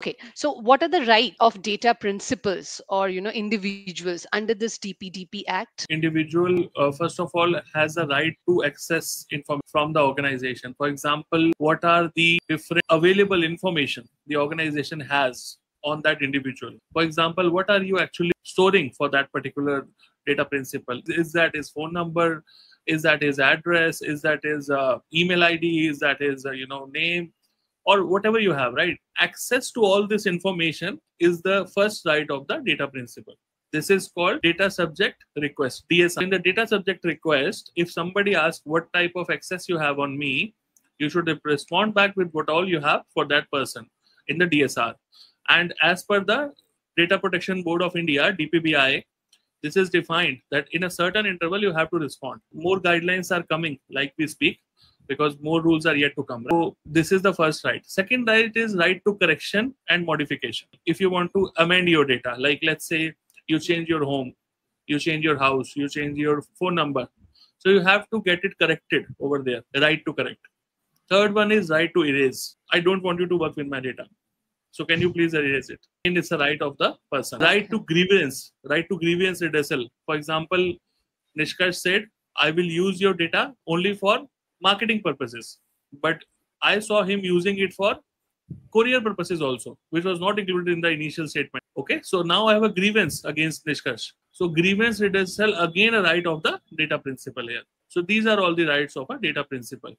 Okay, so what are the right of data principals or you know individuals under this DPDP Act? Individual, uh, first of all, has a right to access information from the organization. For example, what are the different available information the organization has on that individual? For example, what are you actually storing for that particular data principal? Is that his phone number? Is that his address? Is that his uh, email ID? Is that his uh, you know name? Or whatever you have, right? Access to all this information is the first right of the data principal. This is called data subject request, DSR. In the data subject request, if somebody asks what type of access you have on me, you should respond back with what all you have for that person in the DSR. And as per the Data Protection Board of India, DPBI, this is defined that in a certain interval you have to respond. More guidelines are coming like we speak because more rules are yet to come. So this is the first right. Second right is right to correction and modification. If you want to amend your data, like let's say you change your home, you change your house, you change your phone number. So you have to get it corrected over there, right to correct. Third one is right to erase. I don't want you to work with my data. So can you please erase it? And it's a right of the person. Right to grievance, right to grievance redressal. For example, Nishkash said, I will use your data only for marketing purposes. But I saw him using it for courier purposes also, which was not included in the initial statement. Okay, so now I have a grievance against Nishkash. So grievance redressal again a right of the data principal here. So these are all the rights of a data principal.